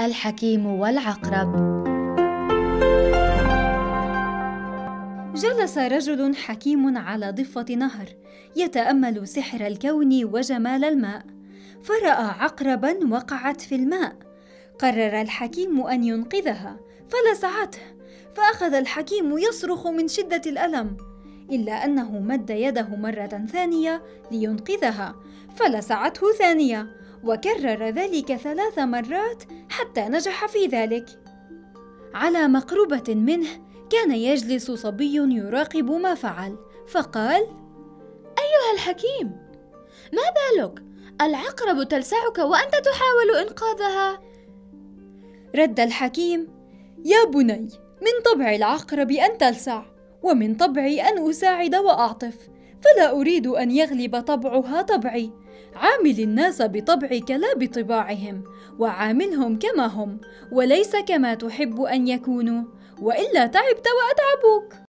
الحكيم والعقرب. جلس رجل حكيم على ضفة نهر يتأمل سحر الكون وجمال الماء. فرأى عقربا وقعت في الماء. قرر الحكيم أن ينقذها فلسعته فأخذ الحكيم يصرخ من شدة الألم. إلا أنه مد يده مرة ثانية لينقذها فلسعته ثانية. وكرر ذلك ثلاث مرات حتى نجح في ذلك. على مقربة منه كان يجلس صبي يراقب ما فعل فقال أيها الحكيم ما بالك؟ العقرب تلسعك وأنت تحاول إنقاذها. رد الحكيم يا بني من طبع العقرب أن تلسع ومن طبعي أن أساعد وأعطف فلا أريد أن يغلب طبعها طبعي. عامل الناس بطبعك لا بطباعهم وعاملهم كما هم وليس كما تحب أن يكونوا وإلا تعبت واتعبوك